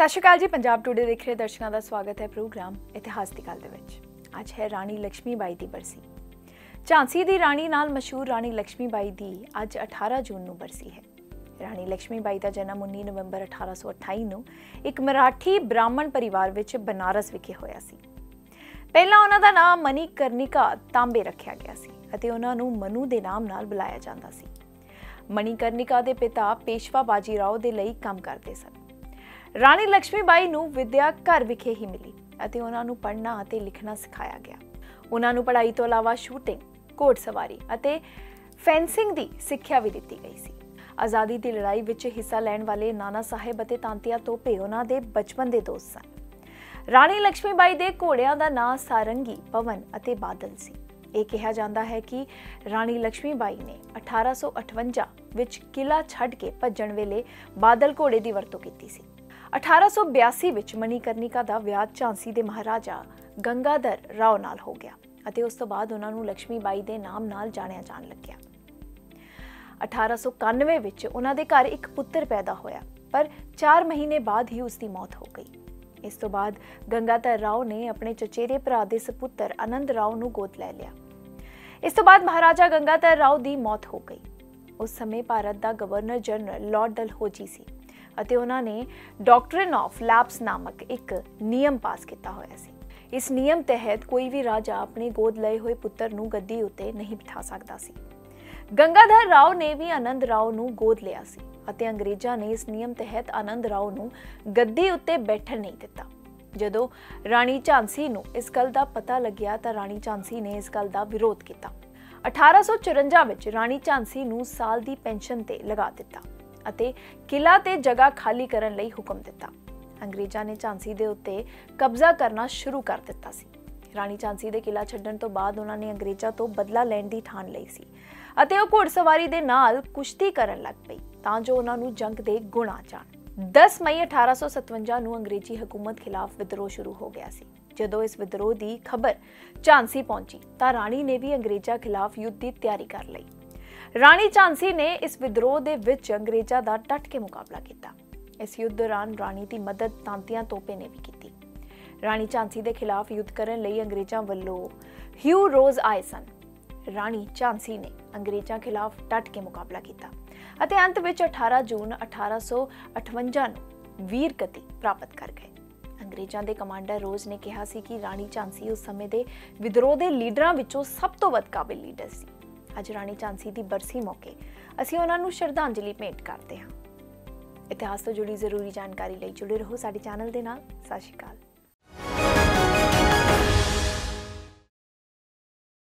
ਸਤਿ ਸ਼੍ਰੀ ਅਕਾਲ ਜੀ, ਪੰਜਾਬ ਟੂਡੇ ਦੇਖ ਰਹੇ ਦਰਸ਼ਕਾਂ ਦਾ ਸਵਾਗਤ ਹੈ ਪ੍ਰੋਗਰਾਮ ਇਤਿਹਾਸ ਦੀ ਗੱਲ ਦੇ ਵਿੱਚ। ਅੱਜ ਹੈ ਰਾਣੀ ਲక్ష్ਮੀ ਬਾਈ ਦੀ ਬਰਸੀ। ਝਾਂਸੀ ਦੀ ਰਾਣੀ ਨਾਲ ਮਸ਼ਹੂਰ ਰਾਣੀ ਲక్ష్ਮੀ ਬਾਈ ਦੀ ਅੱਜ 18 ਜੂਨ ਨੂੰ ਬਰਸੀ ਹੈ। ਰਾਣੀ ਲక్ష్ਮੀ ਬਾਈ ਦਾ ਜਨਮ 19 ਨਵੰਬਰ 1828 ਨੂੰ ਇੱਕ ਮਰਾਠੀ ਬ੍ਰਾਹਮਣ ਪਰਿਵਾਰ ਵਿੱਚ ਬਨਾਰਸ ਵਿਖੇ ਹੋਇਆ ਸੀ। ਪਹਿਲਾਂ ਉਹਨਾਂ ਦਾ ਨਾਮ ਮਨੀ ਕਰਨਿਕਾ ਤਾਂਬੇ ਰੱਖਿਆ ਗਿਆ ਸੀ ਅਤੇ ਉਹਨਾਂ ਨੂੰ ਮਨੂ ਦੇ ਨਾਮ ਨਾਲ ਬੁਲਾਇਆ ਜਾਂਦਾ ਸੀ। ਮਨੀ ਕਰਨਿਕਾ ਦੇ ਪਿਤਾ ਪੇਸ਼ਵਾ ਬਾਜੀ ਰਾਓ ਦੇ ਲਈ ਕੰਮ ਕਰਦੇ ਸਨ। ਰਾਣੀ ਲక్ష్ਮੀਬਾਈ ਨੂੰ ਵਿਦਿਆ ਘਰ ਵਿਖੇ ਹੀ ਮਿਲੀ ਅਤੇ ਉਹਨਾਂ ਨੂੰ ਪੜ੍ਹਨਾ ਅਤੇ ਲਿਖਣਾ ਸਿਖਾਇਆ ਗਿਆ। ਉਹਨਾਂ ਨੂੰ ਪੜ੍ਹਾਈ ਤੋਂ ਇਲਾਵਾ ਸ਼ੂਟਿੰਗ, ਘੋੜ ਸਵਾਰੀ ਅਤੇ ਫੈਂਸਿੰਗ ਦੀ ਸਿੱਖਿਆ ਵੀ ਦਿੱਤੀ ਗਈ ਸੀ। ਆਜ਼ਾਦੀ ਦੀ ਲੜਾਈ ਵਿੱਚ ਹਿੱਸਾ ਲੈਣ ਵਾਲੇ ਨਾਨਾ ਸਾਹਿਬ ਅਤੇ ਤਾਂਤੀਆ ਤੋਪੇ ਉਹਨਾਂ ਦੇ ਬਚਪਨ ਦੇ ਦੋਸਤ ਸਨ। ਰਾਣੀ ਲక్ష్ਮੀਬਾਈ ਦੇ ਘੋੜਿਆਂ ਦਾ ਨਾਂ ਸਾਰੰਗੀ, ਪਵਨ ਅਤੇ ਬਾਦਲ ਸੀ। ਇਹ ਕਿਹਾ ਜਾਂਦਾ ਹੈ ਕਿ ਰਾਣੀ ਲక్ష్ਮੀਬਾਈ ਨੇ 1858 ਵਿੱਚ ਕਿਲਾ ਛੱਡ ਕੇ ਭੱਜਣ ਵੇਲੇ ਬਾਦਲ ਘੋੜੇ ਦੀ ਵਰਤੋਂ ਕੀਤੀ ਸੀ। 1882 ਵਿੱਚ ਮਨੀਕਰਨਿਕਾ ਦਾ ਵਿਆਹ ਝਾਂਸੀ ਦੇ ਮਹਾਰਾਜਾ ਗੰਗਾਧਰ ਰਾਓ ਨਾਲ ਹੋ ਗਿਆ ਅਤੇ ਉਸ ਤੋਂ ਬਾਅਦ ਉਹਨਾਂ ਨੂੰ ਲక్ష్ਮੀ ਬਾਈ ਦੇ ਨਾਮ ਨਾਲ ਜਾਣਿਆ ਜਾਣ ਲੱਗਿਆ 1891 ਵਿੱਚ ਉਹਨਾਂ ਦੇ ਘਰ ਇੱਕ ਪੁੱਤਰ ਪੈਦਾ ਹੋਇਆ, ਪਰ 4 ਮਹੀਨੇ ਬਾਅਦ ਹੀ ਉਸ ਦੀ ਮੌਤ ਹੋ ਗਈ। ਇਸ ਤੋਂ ਬਾਅਦ ਗੰਗਾਧਰ ਰਾਓ ਨੇ ਆਪਣੇ ਚਚੇਰੇ ਭਰਾ ਦੇ ਸੁਪੁੱਤਰ ਆਨੰਦ ਰਾਓ ਨੂੰ ਗੋਦ ਲੈ ਲਿਆ। ਇਸ ਤੋਂ ਬਾਅਦ ਮਹਾਰਾਜਾ ਗੰਗਾਧਰ ਰਾਓ ਦੀ ਮੌਤ ਹੋ ਗਈ। ਉਸ ਸਮੇਂ ਭਾਰਤ ਦਾ ਗਵਰਨਰ ਜਨਰਲ ਲਾਰਡ ਡਲਹੌਜੀ ਸੀ। ਅਤੇ ਉਹਨਾਂ ਨੇ ਡਾਕਟਰਿਨ ਆਫ ਲੈਪਸ ਨਾਮਕ ਇੱਕ ਨਿਯਮ ਪਾਸ ਕੀਤਾ ਹੋਇਆ ਸੀ। ਇਸ ਨਿਯਮ ਤਹਿਤ ਕੋਈ ਵੀ ਰਾਜਾ ਆਪਣੇ ਗੋਦ ਲਏ ਹੋਏ ਪੁੱਤਰ ਨੂੰ ਗੱਦੀ ਉੱਤੇ ਨਹੀਂ ਬਿਠਾ ਸਕਦਾ ਸੀ। ਗੰਗਾਧਰ ਰਾਓ ਨੇ ਵੀ ਆਨੰਦ ਰਾਓ ਨੂੰ ਗੋਦ ਲਿਆ ਸੀ ਅਤੇ ਅੰਗਰੇਜ਼ਾਂ ਨੇ ਇਸ ਨਿਯਮ ਤਹਿਤ ਆਨੰਦ ਰਾਓ ਨੂੰ ਗੱਦੀ ਉੱਤੇ ਬੈਠਣ ਨਹੀਂ ਦਿੱਤਾ। ਜਦੋਂ ਰਾਣੀ ਝਾਂਸੀ ਨੂੰ ਇਸ ਗੱਲ ਦਾ ਪਤਾ ਲੱਗਿਆ ਤਾਂ ਰਾਣੀ ਝਾਂਸੀ ਨੇ ਇਸ ਗੱਲ ਦਾ ਵਿਰੋਧ ਕੀਤਾ। 1854 ਵਿੱਚ ਰਾਣੀ ਝਾਂਸੀ ਨੂੰ ਸਾਲ ਦੀ ਪੈਨਸ਼ਨ ਤੇ ਲਗਾ ਦਿੱਤਾ। ਅਤੇ ਕਿਲਾ ਤੇ ਜਗ੍ਹਾ ਖਾਲੀ ਕਰਨ ਲਈ ਹੁਕਮ ਦਿੱਤਾ। ਅੰਗਰੇਜ਼ਾਂ ਨੇ ਝਾਂਸੀ ਦੇ ਉੱਤੇ ਕਬਜ਼ਾ ਕਰਨਾ ਸ਼ੁਰੂ ਕਰ ਦਿੱਤਾ ਸੀ। ਰਾਣੀ ਝਾਂਸੀ ਦੇ ਕਿਲਾ ਛੱਡਣ ਤੋਂ ਬਾਅਦ ਉਹਨਾਂ ਨੇ ਅੰਗਰੇਜ਼ਾਂ ਤੋਂ ਬਦਲਾ ਲੈਣ ਦੀ ਠਾਣ ਲਈ ਸੀ ਅਤੇ ਉਹ ਘੋੜਸਵਾਰੀ ਦੇ ਨਾਲ ਕੁਸ਼ਤੀ ਕਰਨ ਲੱਗ ਪਈ ਤਾਂ ਜੋ ਉਹਨਾਂ ਨੂੰ ਜੰਗ ਦੇ ਗੁਣ ਆ ਜਾਣ। 10 ਮਈ 1857 ਨੂੰ ਅੰਗਰੇਜ਼ੀ ਹਕੂਮਤ ਖਿਲਾਫ ਵਿਦਰੋਹ ਸ਼ੁਰੂ ਹੋ ਗਿਆ ਸੀ। ਜਦੋਂ ਇਸ ਵਿਦਰੋਹ ਦੀ ਖਬਰ ਝਾਂਸੀ ਪਹੁੰਚੀ ਤਾਂ ਰਾਣੀ ਨੇ ਵੀ ਅੰਗਰੇਜ਼ਾਂ ਖਿਲਾਫ ਯੁੱਧ ਦੀ ਤਿਆਰੀ ਕਰ ਲਈ। ਰਾਣੀ ਝਾਂਸੀ ਨੇ ਇਸ ਵਿਦਰੋਹ ਦੇ ਵਿੱਚ ਅੰਗਰੇਜ਼ਾਂ ਦਾ ਡਟ ਕੇ ਮੁਕਾਬਲਾ ਕੀਤਾ। ਇਸ ਯੁੱਧ ਦੌਰਾਨ ਰਾਣੀ ਦੀ ਮਦਦ ਤਾਂਤੀਆਂ ਤੋਪੇ ਨੇ ਵੀ ਕੀਤੀ। ਰਾਣੀ ਝਾਂਸੀ ਦੇ ਖਿਲਾਫ ਯੁੱਧ ਕਰਨ ਲਈ ਅੰਗਰੇਜ਼ਾਂ ਵੱਲੋਂ ਹਿਊ ਰੋਜ਼ ਆਏ ਸਨ। ਰਾਣੀ ਝਾਂਸੀ ਨੇ ਅੰਗਰੇਜ਼ਾਂ ਖਿਲਾਫ ਡਟ ਕੇ ਮੁਕਾਬਲਾ ਕੀਤਾ ਅਤੇ ਅੰਤ ਵਿੱਚ 18 ਜੂਨ 1858 ਨੂੰ ਵੀਰ ਗਤੀ ਪ੍ਰਾਪਤ ਕਰ ਗਏ। ਅੰਗਰੇਜ਼ਾਂ ਦੇ ਕਮਾਂਡਰ ਰੋਜ਼ ਨੇ ਕਿਹਾ ਸੀ ਕਿ ਰਾਣੀ ਝਾਂਸੀ ਉਸ ਸਮੇਂ ਦੇ ਵਿਦਰੋਹ ਦੇ ਲੀਡਰਾਂ ਵਿੱਚੋਂ ਸਭ ਤੋਂ ਵੱਧ ਕਾਬਿਲ ਲੀਡਰ ਸੀ। ਅੱਜ ਰਾਣੀ ਝਾਂਸੀ ਦੀ ਬਰਸੀ ਮੌਕੇ ਅਸੀਂ ਉਹਨਾਂ ਨੂੰ ਸ਼ਰਧਾਂਜਲੀ ਭੇਂਟ ਕਰਦੇ ਹਾਂ। ਇਤਿਹਾਸ ਤੋਂ ਜੁੜੀ ਜ਼ਰੂਰੀ ਜਾਣਕਾਰੀ ਲਈ ਜੁੜੇ ਰਹੋ ਸਾਡੇ ਚੈਨਲ ਦੇ ਨਾਲ। ਸਤਿ ਸ਼੍ਰੀ ਅਕਾਲ।